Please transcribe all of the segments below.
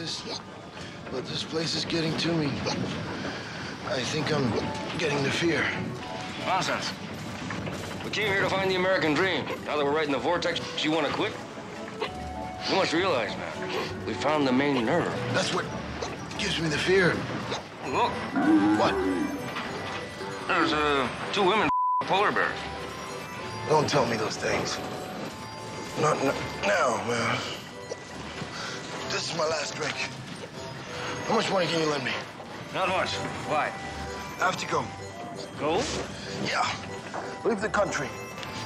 this, but this place is getting to me. I think I'm getting the fear. Nonsense. We came here to find the American dream. Now that we're right in the vortex, do you want to quit? You must realize, man, we found the main nerve. That's what gives me the fear. Look, What? there's uh, two women polar bears. Don't tell me those things. Not n- now, man. This is my last drink. How much money can you lend me? Not much. Why? I have to go. Go? Yeah. Leave the country.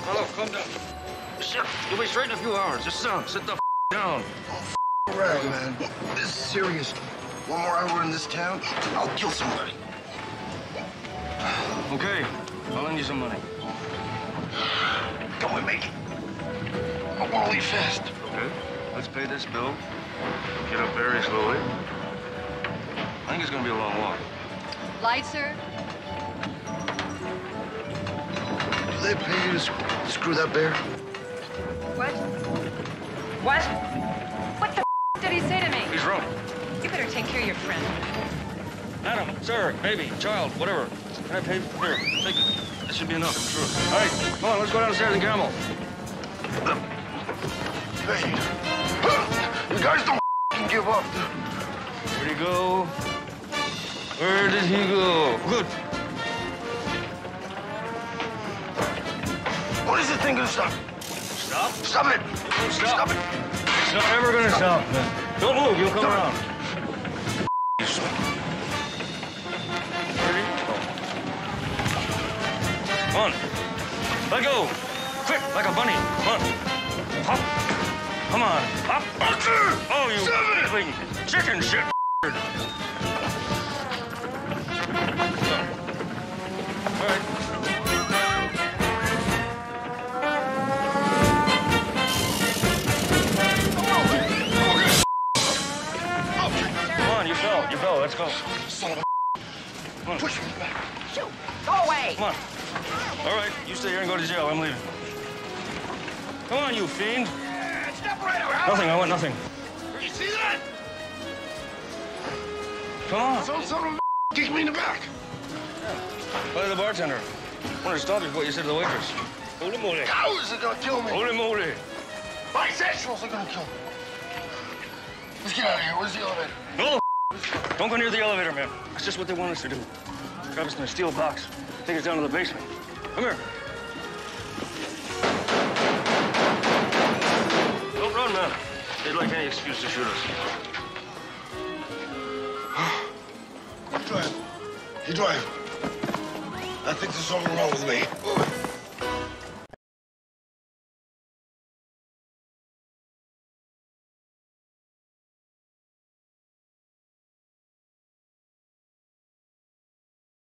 No, calm down. Sit. You'll be straight in a few hours. Just sit, sit the f down. Oh, right, man. This is serious. One more hour in this town, I'll kill somebody. Okay, I'll lend you some money. Go and make it. I want to leave fast. Okay, let's pay this bill. Get up very slowly. I think it's gonna be a long walk. Light, sir? Do they pay you to sc- screw that bear? What? What? What the f- did he say to me? He's drunk. You better take care of your friend. Madam, sir, baby, child, whatever. Can I pay? For here, take it. That should be enough, I'm sure. All right, come on, let's go downstairs and gamble. Hey. Give up. Where'd he go? Where did he go? Good. What is this thing gonna stop? Stop. Stop it! Stop. Stop it! It's not ever gonna stop. Don't move, you'll come Stop. around. Ready? Come on. Let go. Quick, like a bunny. Come on. Hop. Come on. Hop. Oh, you Seven. chicken shit. Come on, you fell. You fell. Let's go. Son of a Come on. push me back. Go away! Come on. All right, you stay here and go to jail. I'm leaving. Come on, you fiend. Step right out. Nothing. I want nothing. You see that? Come on. Some son of a kicked me in the back. Play the bartender. I wanted to stop you what you said to the waitress. Holy moly. Cows are gonna kill me. Holy moly. Bisexuals are gonna kill me. Let's get out of here. Where's the elevator? No. Don't go near the elevator, man. That's just what they want us to do. Grab us in a steel box. Take us down to the basement. Come here. They'd like any excuse to shoot us. You drive. You drive. I think there's something wrong with me.